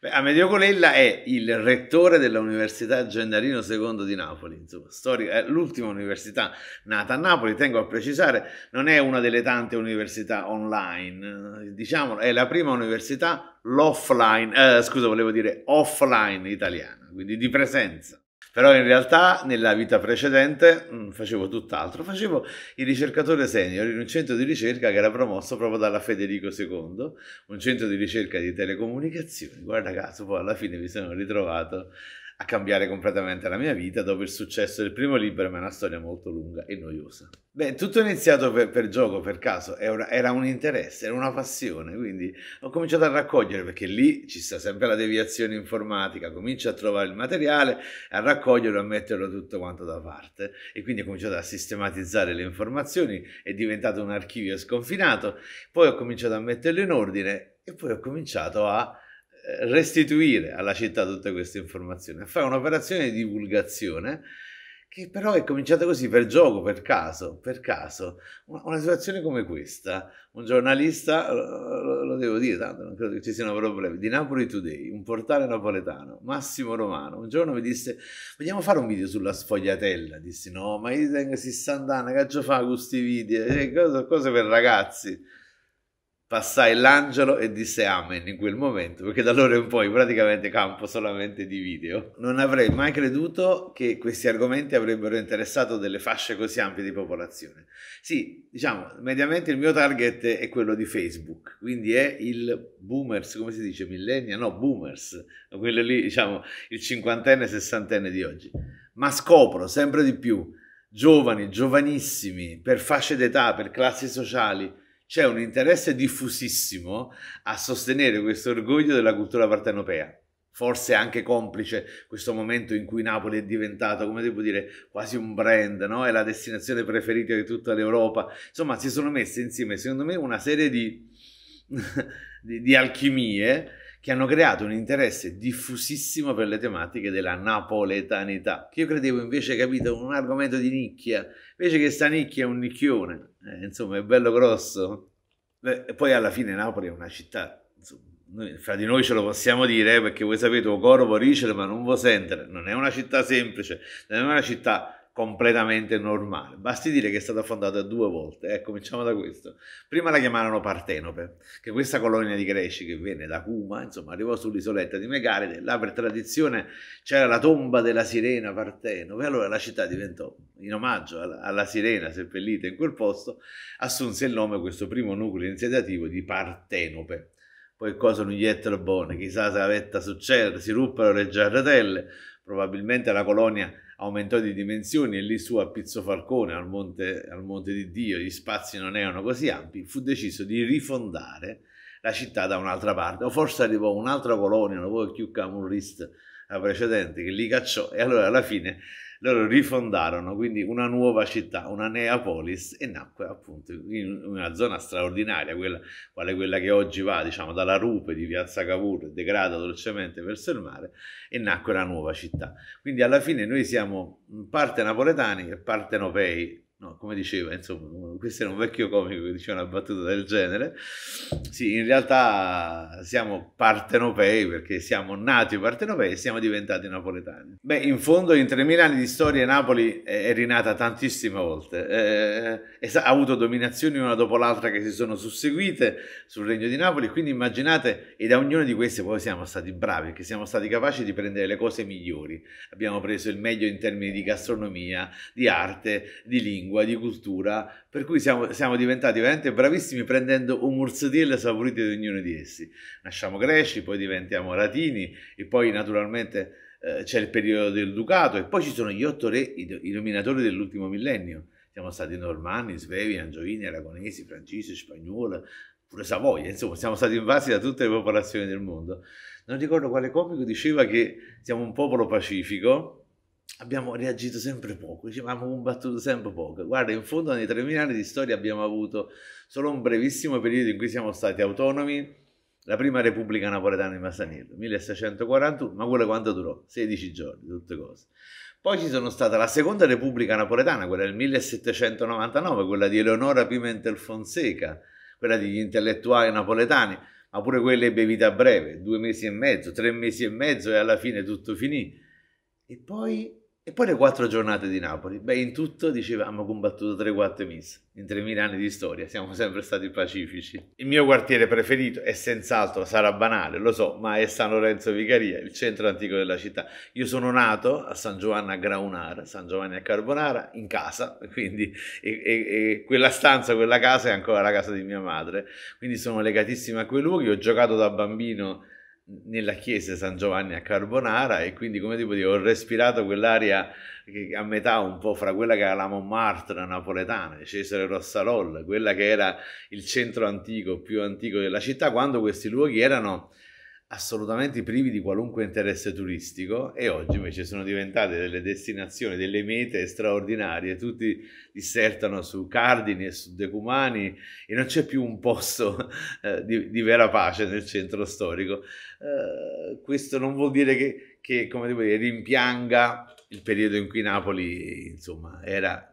Amedeo Colella è il rettore dell'Università Gennarino II di Napoli, insomma, storia, è l'ultima università nata a Napoli, tengo a precisare, non è una delle tante università online, diciamo, è la prima università l'offline, eh, scusa, volevo dire offline italiana, quindi di presenza. Però in realtà nella vita precedente mh, mm, facevo tutt'altro, facevo il ricercatore senior in un centro di ricerca che era promosso proprio dalla Federico II, un centro di ricerca di telecomunicazioni. Guarda caso, poi alla fine mi sono ritrovato a cambiare completamente la mia vita dopo il successo del primo libro, ma è una storia molto lunga e noiosa. Beh, tutto è iniziato per, per gioco, per caso, era, un interesse, era una passione, quindi ho cominciato a raccogliere, perché lì ci sta sempre la deviazione informatica, comincio a trovare il materiale, a raccoglierlo, a metterlo tutto quanto da parte, e quindi ho cominciato a sistematizzare le informazioni, è diventato un archivio sconfinato, poi ho cominciato a metterlo in ordine e poi ho cominciato a restituire alla città tutte queste informazioni, a fare un'operazione di divulgazione che però è cominciata così per gioco, per caso, per caso. Una, una situazione come questa, un giornalista, lo, lo, devo dire, tanto non credo che ci siano problemi, di Napoli Today, un portale napoletano, Massimo Romano, un giorno mi disse, vogliamo fare un video sulla sfogliatella? Dissi, no, ma io tengo 60 anni, che fa questi video? Eh, cose, cose per ragazzi passai l'angelo e disse amen in quel momento, perché da allora in poi praticamente campo solamente di video. Non avrei mai creduto che questi argomenti avrebbero interessato delle fasce così ampie di popolazione. Sì, diciamo, mediamente il mio target è quello di Facebook, quindi è il boomers, come si dice, millennial? No, boomers, quello lì, diciamo, il cinquantenne, sessantenne di oggi. Ma scopro sempre di più giovani, giovanissimi, per fasce d'età, per classi sociali, c'è un interesse diffusissimo a sostenere questo orgoglio della cultura partenopea. Forse anche complice questo momento in cui Napoli è diventato, come devo dire, quasi un brand, no? È la destinazione preferita di tutta l'Europa. Insomma, si sono messe insieme, secondo me, una serie di, di, di alchimie che hanno creato un interesse diffusissimo per le tematiche della napoletanità, che io credevo invece, capito, un argomento di nicchia, invece che sta nicchia è un nicchione, eh, insomma è bello grosso. E poi alla fine Napoli è una città, insomma, noi, fra di noi ce lo possiamo dire, eh, perché voi sapete, o Corvo, Ricele, ma non vuoi sentire, non è una città semplice, non è una città completamente normale. Basti dire che è stata fondata due volte. Eh, cominciamo da questo. Prima la chiamarono Partenope, che questa colonia di greci che venne da Cuma, insomma, arrivò sull'isoletta di Megaride. Là per tradizione c'era la tomba della sirena Partenope. Allora la città diventò, in omaggio alla, alla sirena seppellita in quel posto, assunse il nome questo primo nucleo iniziativo di Partenope. Poi cosa non gli ettero buone, chissà se avetta succedere, si ruppero le giarratelle, probabilmente la colonia aumentò di dimensioni e lì su a Pizzo Falcone, al monte, al monte di Dio, gli spazi non erano così ampi, fu deciso di rifondare la città da un'altra parte, o forse arrivò un'altra colonia, non vuoi più Camurrist, la precedente, che li cacciò e allora alla fine loro rifondarono quindi una nuova città, una Neapolis e nacque appunto in una zona straordinaria, quella, quale quella che oggi va diciamo dalla rupe di Piazza Cavour, degrada dolcemente verso il mare e nacque la nuova città. Quindi alla fine noi siamo parte napoletani e parte nopei No, come diceva, insomma, questo era un vecchio comico che diceva una battuta del genere. Sì, in realtà siamo partenopei perché siamo nati partenopei e siamo diventati napoletani. Beh, in fondo in 3000 anni di storia Napoli è rinata tantissime volte, eh, ha avuto dominazioni una dopo l'altra che si sono susseguite sul regno di Napoli, quindi immaginate, e da ognuna di queste poi siamo stati bravi, perché siamo stati capaci di prendere le cose migliori. Abbiamo preso il meglio in termini di gastronomia, di arte, di lingua lingua, di cultura, per cui siamo, siamo diventati veramente bravissimi prendendo un morsadillo saporito di ognuno di essi. Nasciamo greci, poi diventiamo latini e poi naturalmente eh, c'è il periodo del ducato e poi ci sono gli otto re, i, i dominatori dell'ultimo millennio. Siamo stati normanni, svevi, angiovini, aragonesi, francesi, spagnoli, pure Savoia, insomma siamo stati invasi da tutte le popolazioni del mondo. Non ricordo quale comico diceva che siamo un popolo pacifico, abbiamo reagito sempre poco, abbiamo combattuto sempre poco. Guarda, in fondo nei 3.000 anni di storia abbiamo avuto solo un brevissimo periodo in cui siamo stati autonomi, la prima Repubblica Napoletana di Massanello, 1641, ma quella quanto durò? 16 giorni, tutte cose. Poi ci sono stata la seconda Repubblica Napoletana, quella del 1799, quella di Eleonora Pimentel Fonseca, quella degli intellettuali napoletani, ma pure quelle ebbe vita breve, due mesi e mezzo, tre mesi e mezzo e alla fine tutto finì. E poi e poi le quattro giornate di Napoli. Beh, in tutto dicevamo combattuto 3-4 miss. In 3.000 anni di storia siamo sempre stati pacifici. Il mio quartiere preferito è senz'altro, sarà banale, lo so, ma è San Lorenzo Vicaria, il centro antico della città. Io sono nato a San Giovanni a Graunara, San Giovanni a Carbonara, in casa, quindi e, e, e quella stanza, quella casa è ancora la casa di mia madre. Quindi sono legatissimo a quei luoghi. Ho giocato da bambino nella chiesa San Giovanni a Carbonara e quindi come tipo dire ho respirato quell'aria a metà un po' fra quella che era la Montmartre napoletana, Cesare Rossalol, quella che era il centro antico, più antico della città, quando questi luoghi erano assolutamente privi di qualunque interesse turistico e oggi invece sono diventate delle destinazioni, delle mete straordinarie, tutti dissertano su Cardini e su Decumani e non c'è più un posto eh, di, di, vera pace nel centro storico. Eh, questo non vuol dire che, che come devo dire, rimpianga il periodo in cui Napoli insomma era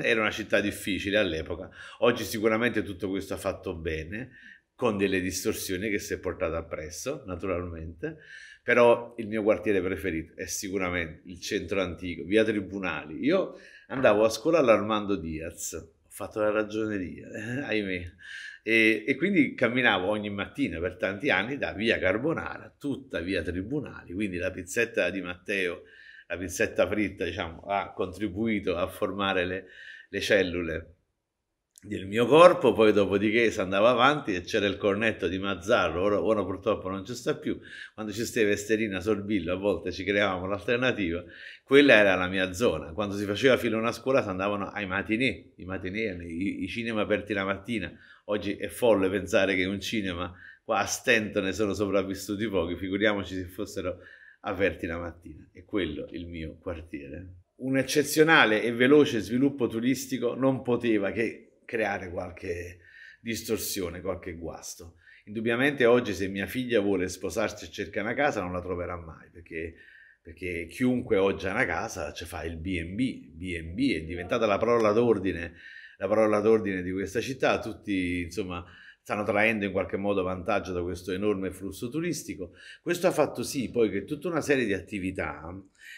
era una città difficile all'epoca. Oggi sicuramente tutto questo ha fatto bene con delle distorsioni che si è portato appresso, naturalmente, però il mio quartiere preferito è sicuramente il centro antico, via Tribunali. Io andavo a scuola all'Armando Diaz, ho fatto la ragioneria, eh, ahimè, e, e, quindi camminavo ogni mattina per tanti anni da via Carbonara, tutta via Tribunali, quindi la pizzetta di Matteo, la pizzetta fritta, diciamo, ha contribuito a formare le, le cellule del mio corpo, poi dopodiché si andava avanti e c'era il cornetto di Mazzarro, ora, ora purtroppo non ci sta più, quando ci stava Esterina Sorbillo a volte ci creavamo l'alternativa, quella era la mia zona, quando si faceva filo a scuola si andavano ai matinè, i matinè, i, i cinema aperti la mattina, oggi è folle pensare che un cinema, qua a stento ne sono sopravvissuti pochi, figuriamoci se fossero aperti la mattina, è quello il mio quartiere. Un eccezionale e veloce sviluppo turistico non poteva che creare qualche distorsione, qualche guasto. Indubbiamente oggi se mia figlia vuole sposarsi e cerca una casa non la troverà mai perché, perché chiunque oggi ha una casa ci fa il B&B, B&B è diventata la parola d'ordine, la parola d'ordine di questa città, tutti insomma stanno traendo in qualche modo vantaggio da questo enorme flusso turistico. Questo ha fatto sì poi che tutta una serie di attività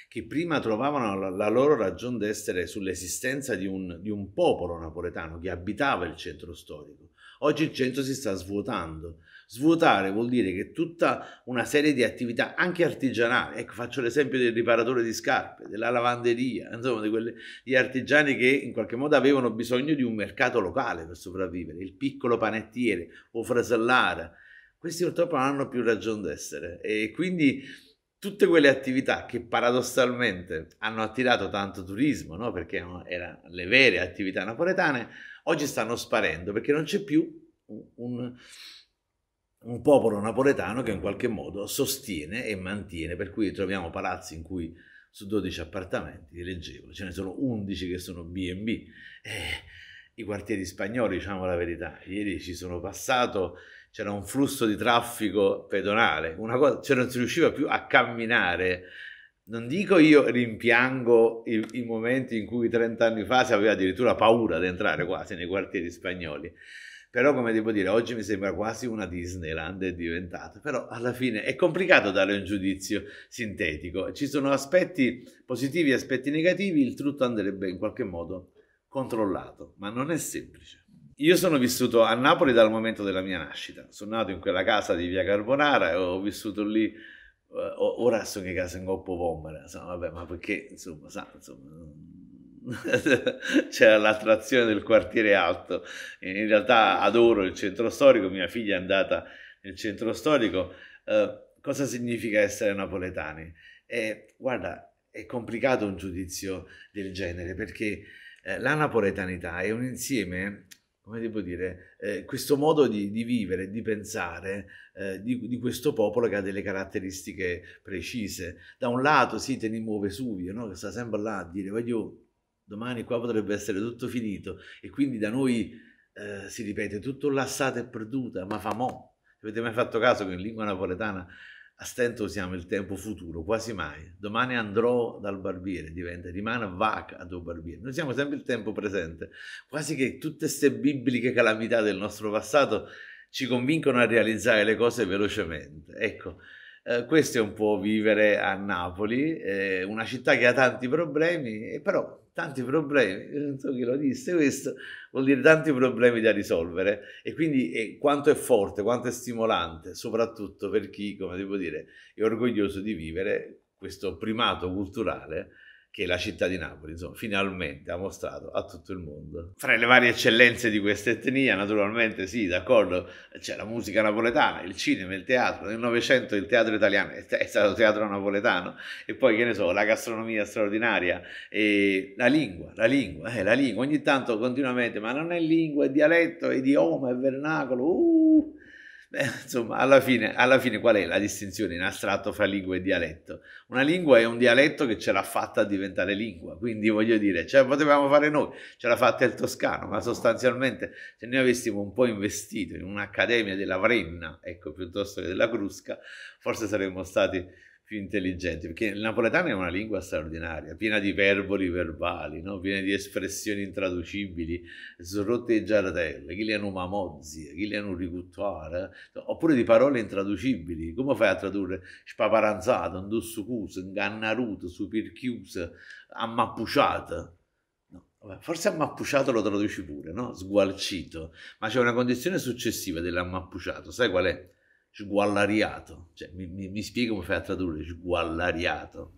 che prima trovavano la, loro ragione d'essere sull'esistenza di un, di un popolo napoletano che abitava il centro storico. Oggi il centro si sta svuotando. Svuotare vuol dire che tutta una serie di attività, anche artigianali, ecco faccio l'esempio del riparatore di scarpe, della lavanderia, insomma di quegli artigiani che in qualche modo avevano bisogno di un mercato locale per sopravvivere, il piccolo panettiere o frasellare, questi purtroppo non hanno più ragione d'essere e quindi tutte quelle attività che paradossalmente hanno attirato tanto turismo, no? perché erano le vere attività napoletane, oggi stanno sparendo perché non c'è più un, un, popolo napoletano che in qualche modo sostiene e mantiene, per cui troviamo palazzi in cui su 12 appartamenti, leggevo, ce ne sono 11 che sono B&B, eh, i quartieri spagnoli, diciamo la verità, ieri ci sono passato c'era un flusso di traffico pedonale, una cosa, cioè non si riusciva più a camminare. Non dico io rimpiango i, i momenti in cui 30 anni fa si aveva addirittura paura di entrare quasi nei quartieri spagnoli, però come devo dire oggi mi sembra quasi una Disneyland è diventata però alla fine è complicato dare un giudizio sintetico ci sono aspetti positivi e aspetti negativi il tutto andrebbe in qualche modo controllato ma non è semplice io sono vissuto a Napoli dal momento della mia nascita. Sono nato in quella casa di via Carbonara e ho vissuto lì. Uh, ora sto che casa in Coppo Pombera. Insomma, vabbè, ma perché insomma, sa, insomma, c'era l'attrazione del quartiere alto. In realtà adoro il centro storico. Mia figlia è andata nel centro storico. Uh, cosa significa essere napoletani? E, guarda, è complicato un giudizio del genere perché eh, la napoletanità è un insieme come devo dire, eh, questo modo di, di, vivere, di pensare eh, di, di, questo popolo che ha delle caratteristiche precise. Da un lato sì, teniamo Vesuvio, no? che sta sempre là a dire, voglio, domani qua potrebbe essere tutto finito e quindi da noi eh, si ripete tutto l'assata è perduta, ma fa mo'. Avete mai fatto caso che in lingua napoletana a stento usiamo il tempo futuro, quasi mai. Domani andrò dal barbiere, diventa, rimane vac a tuo barbiere. Noi siamo sempre il tempo presente, quasi che tutte queste bibliche calamità del nostro passato ci convincono a realizzare le cose velocemente. Ecco, eh, questo è un po' vivere a Napoli, eh, una città che ha tanti problemi, però tanti problemi, non so chi lo disse questo, vuol dire tanti problemi da risolvere. E quindi eh, quanto è forte, quanto è stimolante, soprattutto per chi, come devo dire, è orgoglioso di vivere questo primato culturale che la città di Napoli, insomma, finalmente ha mostrato a tutto il mondo. Fra le varie eccellenze di questa etnia, naturalmente, sì, d'accordo, c'è la musica napoletana, il cinema, il teatro. Nel Novecento il teatro italiano è stato teatro napoletano e poi, che ne so, la gastronomia straordinaria e la lingua, la lingua, eh, la lingua. Ogni tanto continuamente, ma non è lingua, è dialetto, è idioma, è vernacolo, uh, Beh, insomma, alla fine, alla fine qual è la distinzione in astratto fra lingua e dialetto? Una lingua è un dialetto che ce l'ha fatta diventare lingua, quindi voglio dire, ce la potevamo fare noi, ce l'ha fatta il toscano, ma sostanzialmente se noi avessimo un po' investito in un'accademia della Vrenna, ecco, piuttosto che della Crusca, forse saremmo stati più intelligenti, perché il napoletano è una lingua straordinaria, piena di verboli verbali, no? piena di espressioni intraducibili, srotte e giaratelle, chi le hanno mamozzi, chi le hanno ricuttuare, oppure di parole intraducibili. Come fai a tradurre spaparanzato, indussucus, ingannaruto, superchiuso, ammappuciato? Forse ammappuciato lo traduci pure, no? Sgualcito, ma c'è una condizione successiva dell'ammappuciato, sai qual è? Sguallariato, cioè mi, mi, mi spiego come fai a tradurre sguallariato.